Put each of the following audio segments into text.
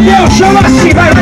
Daniel, chama assim, vai lá.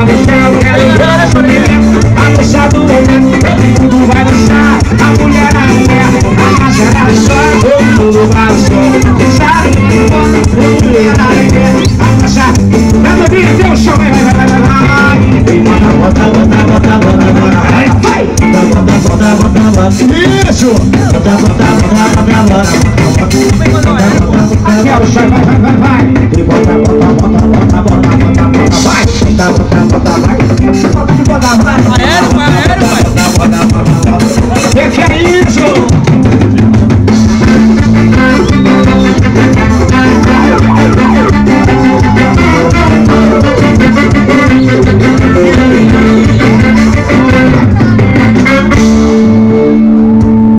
Ela mexendo, ela entrando, eu tô bebendo A coxa do vai dançar A mulher na mulher, a racha na chora Todo mundo vai. Dançar Sabe que gosta, o mulher na mulher A racha, na novinha, tem um show Vai, vai, vai, vai, vai Vem, bota, bota, bota, bota, bota, bota Vai, vai. Bota, bota, bota, bota